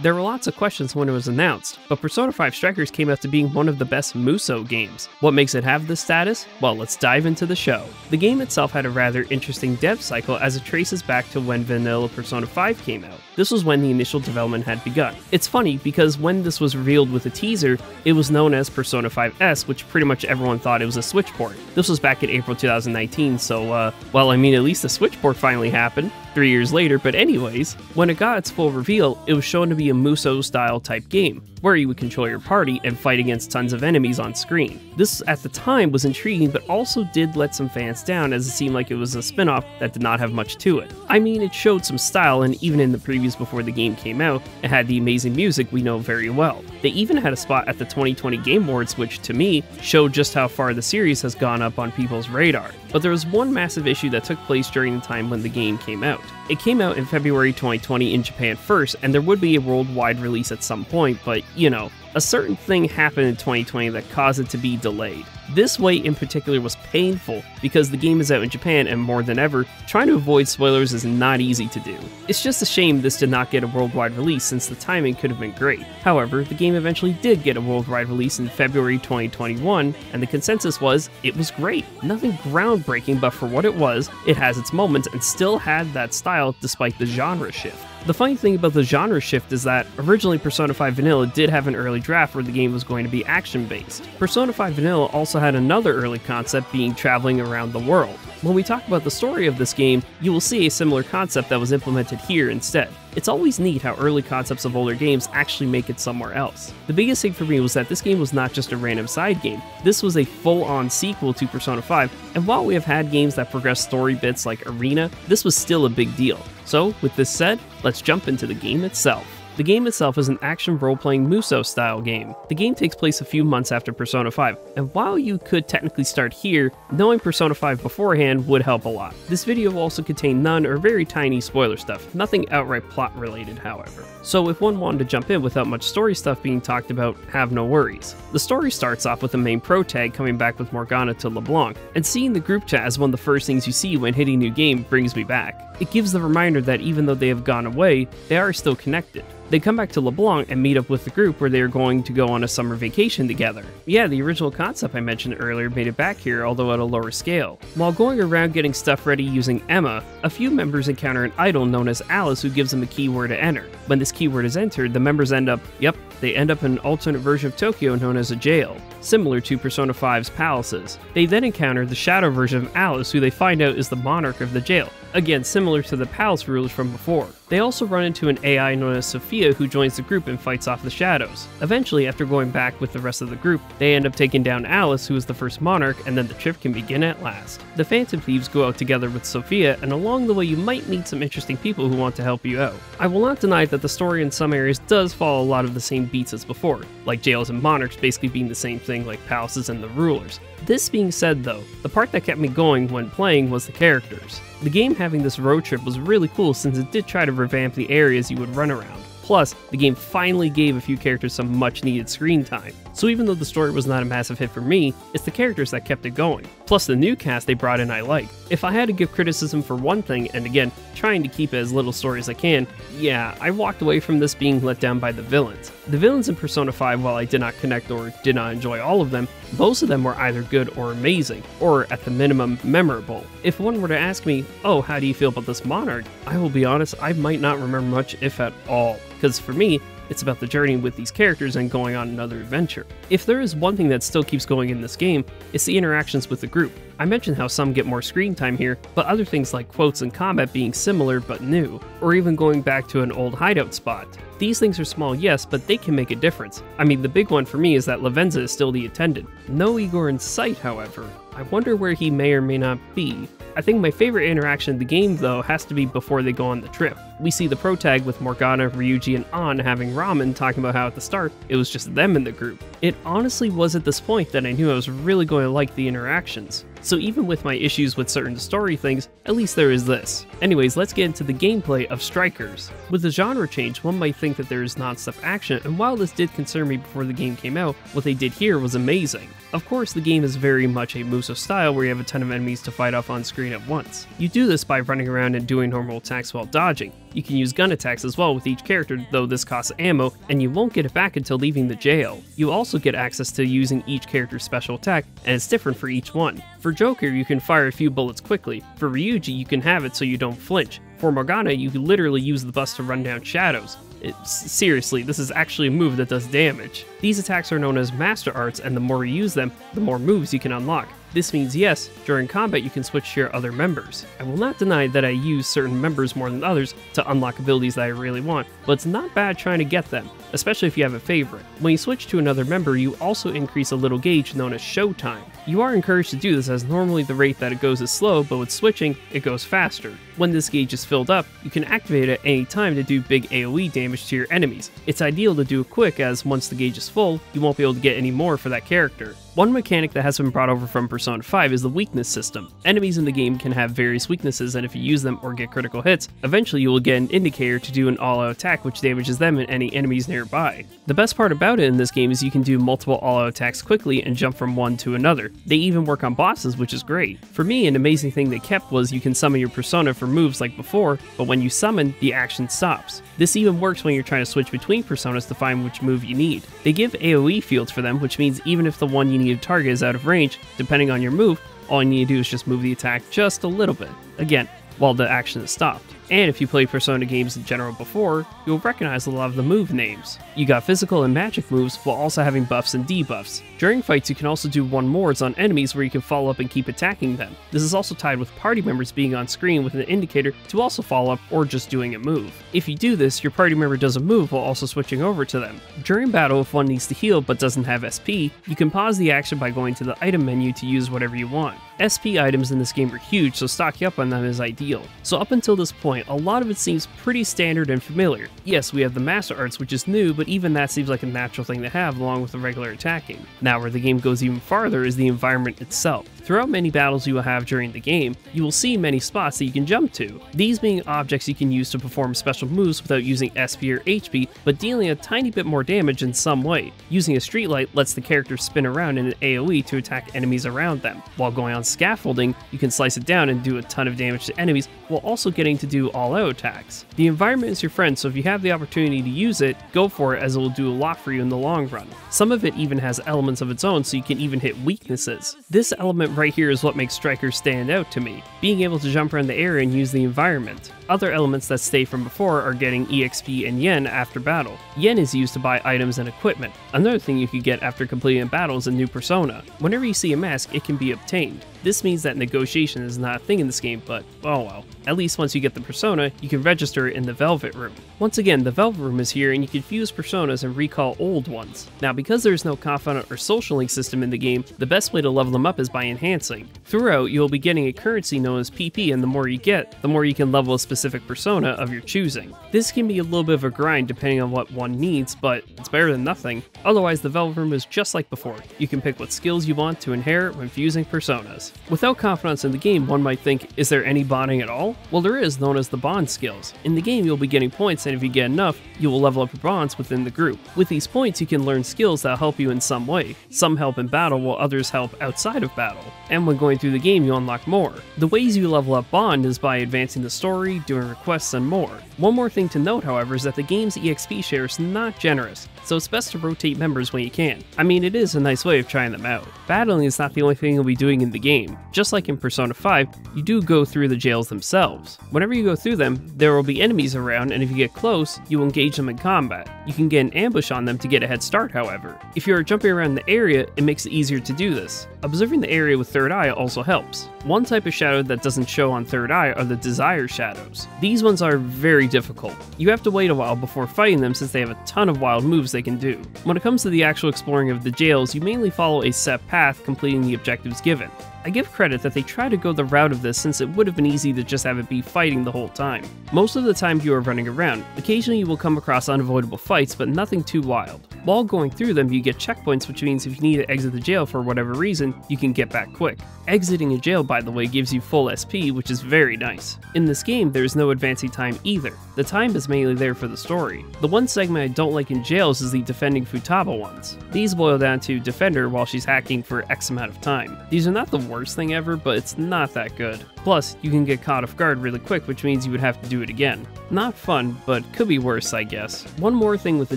There were lots of questions when it was announced, but Persona 5 Strikers came out to being one of the best Musou games. What makes it have this status? Well, let's dive into the show. The game itself had a rather interesting dev cycle as it traces back to when vanilla Persona 5 came out. This was when the initial development had begun. It's funny because when this was revealed with a teaser, it was known as Persona 5S, which pretty much everyone thought it was a Switch port. This was back in April 2019, so, uh, well, I mean, at least the Switch port finally happened three years later, but anyways, when it got its full reveal, it was shown to be a Musou style type game, where you would control your party and fight against tons of enemies on screen. This at the time was intriguing, but also did let some fans down as it seemed like it was a spin off that did not have much to it. I mean, it showed some style, and even in the previews before the game came out, it had the amazing music we know very well. They even had a spot at the 2020 Game Awards, which to me showed just how far the series has gone up on people's radar. But there was one massive issue that took place during the time when the game came out. It came out in February 2020 in Japan first, and there would be a worldwide release at some point, but you know, a certain thing happened in 2020 that caused it to be delayed. This wait in particular was painful because the game is out in Japan and more than ever, trying to avoid spoilers is not easy to do. It's just a shame this did not get a worldwide release since the timing could have been great. However, the game eventually did get a worldwide release in February 2021, and the consensus was it was great. Nothing groundbreaking, but for what it was, it has its moments and still had that style despite the genre shift. The funny thing about the genre shift is that originally Persona 5 Vanilla did have an early draft where the game was going to be action based. Persona 5 Vanilla also had another early concept being traveling around the world. When we talk about the story of this game, you will see a similar concept that was implemented here instead. It's always neat how early concepts of older games actually make it somewhere else. The biggest thing for me was that this game was not just a random side game, this was a full on sequel to Persona 5, and while we have had games that progress story bits like Arena, this was still a big deal. So, with this said, let's jump into the game itself. The game itself is an action role playing Musou style game. The game takes place a few months after Persona 5, and while you could technically start here, knowing Persona 5 beforehand would help a lot. This video will also contain none or very tiny spoiler stuff, nothing outright plot related, however. So if one wanted to jump in without much story stuff being talked about, have no worries. The story starts off with the main protag coming back with Morgana to LeBlanc, and seeing the group chat as one of the first things you see when hitting new game brings me back. It gives the reminder that even though they have gone away, they are still connected. They come back to LeBlanc and meet up with the group where they are going to go on a summer vacation together. Yeah, the original concept I mentioned earlier made it back here, although at a lower scale. While going around getting stuff ready using Emma, a few members encounter an idol known as Alice who gives them a keyword to enter. When this keyword is entered, the members end up, yep, they end up in an alternate version of Tokyo known as a jail, similar to Persona 5's palaces. They then encounter the shadow version of Alice, who they find out is the monarch of the jail. Again, similar to the palace rulers from before. They also run into an AI known as Sophia who joins the group and fights off the shadows. Eventually, after going back with the rest of the group, they end up taking down Alice, who is the first monarch, and then the trip can begin at last. The Phantom Thieves go out together with Sophia, and along the way, you might meet some interesting people who want to help you out. I will not deny that the story in some areas does follow a lot of the same beats as before, like jails and monarchs basically being the same thing like palaces and the rulers. This being said, though, the part that kept me going when playing was the characters. The game having this road trip was really cool since it did try to revamp the areas you would run around. Plus, the game finally gave a few characters some much needed screen time. So even though the story was not a massive hit for me, it's the characters that kept it going. Plus, the new cast they brought in I like. If I had to give criticism for one thing, and again, trying to keep it as little story as I can, yeah, I walked away from this being let down by the villains. The villains in Persona 5, while I did not connect or did not enjoy all of them, most of them were either good or amazing, or at the minimum, memorable. If one were to ask me, oh, how do you feel about this monarch? I will be honest, I might not remember much, if at all because for me, it's about the journey with these characters and going on another adventure. If there is one thing that still keeps going in this game, it's the interactions with the group. I mentioned how some get more screen time here, but other things like quotes and combat being similar but new, or even going back to an old hideout spot. These things are small, yes, but they can make a difference. I mean, the big one for me is that Lavenza is still the attendant. No Igor in sight, however. I wonder where he may or may not be. I think my favorite interaction in the game, though, has to be before they go on the trip. We see the protag with Morgana, Ryuji, and Ann having ramen talking about how at the start it was just them in the group. It honestly was at this point that I knew I was really going to like the interactions. So even with my issues with certain story things, at least there is this. Anyways, let's get into the gameplay of Strikers. With the genre change, one might think that there is non-stop action, and while this did concern me before the game came out, what they did here was amazing. Of course, the game is very much a Musou style where you have a ton of enemies to fight off on screen at once. You do this by running around and doing normal attacks while dodging, You can use gun attacks as well with each character, though this costs ammo, and you won't get it back until leaving the jail. You also get access to using each character's special attack, and it's different for each one. For Joker, you can fire a few bullets quickly. For Ryuji, you can have it so you don't flinch. For Morgana, you can literally use the bus to run down shadows. It, seriously, this is actually a move that does damage. These attacks are known as Master Arts, and the more you use them, the more moves you can unlock. This means yes, during combat you can switch to your other members. I will not deny that I use certain members more than others to unlock abilities that I really want, but it's not bad trying to get them, especially if you have a favorite. When you switch to another member, you also increase a little gauge known as showtime. You are encouraged to do this as normally the rate that it goes is slow, but with switching, it goes faster. When this gauge is filled up, you can activate it at any time to do big AoE damage to your enemies. It's ideal to do it quick as once the gauge is full, you won't be able to get any more for that character. One mechanic that has been brought over from Persona 5 is the weakness system. Enemies in the game can have various weaknesses, and if you use them or get critical hits, eventually you will get an indicator to do an all-out attack which damages them and any enemies nearby. The best part about it in this game is you can do multiple all-out attacks quickly and jump from one to another. They even work on bosses, which is great. For me, an amazing thing they kept was you can summon your persona for moves like before, but when you summon, the action stops. This even works when you're trying to switch between personas to find which move you need. They give AoE fields for them, which means even if the one you need to target is out of range, depending on your move, all you need to do is just move the attack just a little bit. Again, while the action is stopped. And if you play Persona games in general before, you'll recognize a lot of the move names. You got physical and magic moves while also having buffs and debuffs. During fights, you can also do one mores on enemies where you can follow up and keep attacking them. This is also tied with party members being on screen with an indicator to also follow up or just doing a move. If you do this, your party member does a move while also switching over to them. During battle, if one needs to heal but doesn't have SP, you can pause the action by going to the item menu to use whatever you want. SP items in this game are huge, so stocking up on them is ideal. So up until this point, a lot of it seems pretty standard and familiar. Yes, we have the Master Arts, which is new, but even that seems like a natural thing to have along with the regular attacking. Now where the game goes even farther is the environment itself. Throughout many battles you will have during the game, you will see many spots that you can jump to, these being objects you can use to perform special moves without using SP or HP, but dealing a tiny bit more damage in some way. Using a streetlight lets the character spin around in an AoE to attack enemies around them. While going on scaffolding, you can slice it down and do a ton of damage to enemies while also getting to do all-out attacks. The environment is your friend, so if you have the opportunity to use it, go for it as it will do a lot for you in the long run. Some of it even has elements of its own so you can even hit weaknesses. This element right here is what makes Strikers stand out to me, being able to jump around the area and use the environment. Other elements that stay from before are getting EXP and Yen after battle. Yen is used to buy items and equipment. Another thing you could get after completing a battle is a new persona. Whenever you see a mask, it can be obtained. This means that negotiation is not a thing in this game, but oh well. At least once you get the persona, you can register in the Velvet Room. Once again, the Velvet Room is here and you can fuse personas and recall old ones. Now because there is no confidant or social link system in the game, the best way to level them up is by enhancing. Throughout, you will be getting a currency known as PP and the more you get, the more you can level a specific persona of your choosing. This can be a little bit of a grind depending on what one needs, but it's better than nothing. Otherwise, the Velvet Room is just like before. You can pick what skills you want to inherit when fusing personas. Without confidants in the game, one might think, is there any bonding at all? Well, there is, known as the bond skills. In the game, you'll be getting points, and if you get enough, you will level up your bonds within the group. With these points, you can learn skills that help you in some way. Some help in battle, while others help outside of battle. And when going through the game, you unlock more. The ways you level up bond is by advancing the story, doing requests, and more. One more thing to note, however, is that the game's EXP share is not generous, so it's best to rotate members when you can. I mean, it is a nice way of trying them out. Battling is not the only thing you'll be doing in the game. Just like in Persona 5, you do go through the jails themselves. Whenever you go through them, there will be enemies around, and if you get close, you engage them in combat. You can get an ambush on them to get a head start, however. If you are jumping around the area, it makes it easier to do this. Observing the area with third eye also helps. One type of shadow that doesn't show on third eye are the desire shadows. These ones are very difficult. You have to wait a while before fighting them since they have a ton of wild moves they can do. When it comes to the actual exploring of the jails, you mainly follow a set path completing the objectives given. I give credit that they try to go the route of this since it would have been easy to just have it be fighting the whole time. Most of the time you are running around. Occasionally you will come across unavoidable fights, but nothing too wild. While going through them, you get checkpoints, which means if you need to exit the jail for whatever reason, you can get back quick. Exiting a jail, by the way, gives you full SP, which is very nice. In this game, there is no advancing time either. The time is mainly there for the story. The one segment I don't like in jails is the defending Futaba ones. These boil down to defend her while she's hacking for X amount of time. These are not the worst thing ever, but it's not that good. Plus, you can get caught off guard really quick, which means you would have to do it again. Not fun, but could be worse, I guess. One more thing with the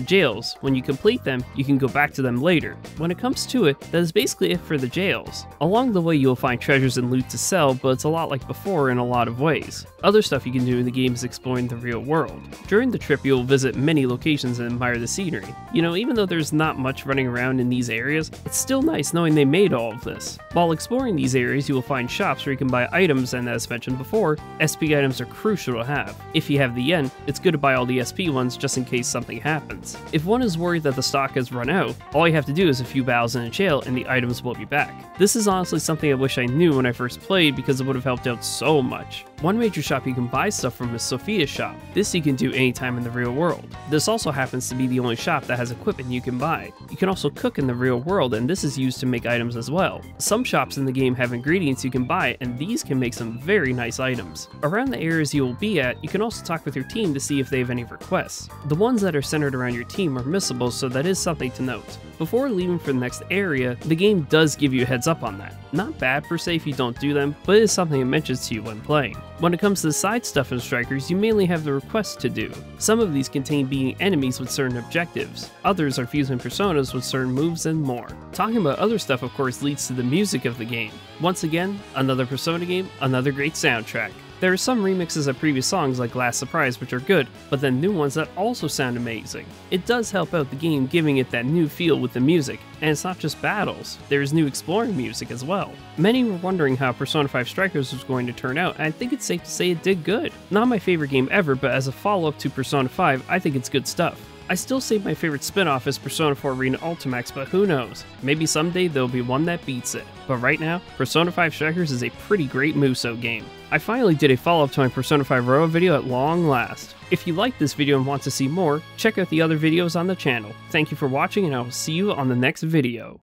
jails when you complete them, you can go back to them later. When it comes to it, that is basically it for the jails. Along the way, you'll find treasures and loot to sell, but it's a lot like before in a lot of ways. Other stuff you can do in the game is exploring the real world. During the trip, you'll visit many locations and admire the scenery. You know, even though there's not much running around in these areas, it's still nice knowing they made all of this. While exploring these areas, you will find shops where you can buy items, and as mentioned before, SP items are crucial to have. If you have the yen, it's good to buy all the SP ones just in case something happens. If one is worried that the stock has run out, all you have to do is a few battles in a jail and the items will be back. This is honestly something I wish I knew when I first played because it would have helped out so much. One major shop you can buy stuff from is Sophia's shop. This you can do anytime in the real world. This also happens to be the only shop that has equipment you can buy. You can also cook in the real world and this is used to make items as well. Some shops in the game have ingredients you can buy and these can make some very nice items. Around the areas you will be at, you can also talk with your team to see if they have any requests. The ones that are centered around your team are missable so that is something to note. Before leaving for the next area, the game does give you a heads up on that. Not bad per se if you don't do them, but it is something it mentions to you when playing. When it comes to the side stuff in Strikers, you mainly have the requests to do. Some of these contain beating enemies with certain objectives, others are fusing personas with certain moves and more. Talking about other stuff of course leads to the music of the game. Once again, another Persona game, another great soundtrack. There are some remixes of previous songs like Last Surprise which are good, but then new ones that also sound amazing. It does help out the game giving it that new feel with the music, and it's not just battles, there's new exploring music as well. Many were wondering how Persona 5 Strikers was going to turn out, and I think it's safe to say it did good. Not my favorite game ever, but as a follow-up to Persona 5, I think it's good stuff. I still say my favorite spin-off is Persona 4 Arena Ultimax, but who knows? Maybe someday there'll be one that beats it. But right now, Persona 5 Strikers is a pretty great Muso game. I finally did a follow-up to my Persona 5 Royal video at long last. If you liked this video and want to see more, check out the other videos on the channel. Thank you for watching and I will see you on the next video.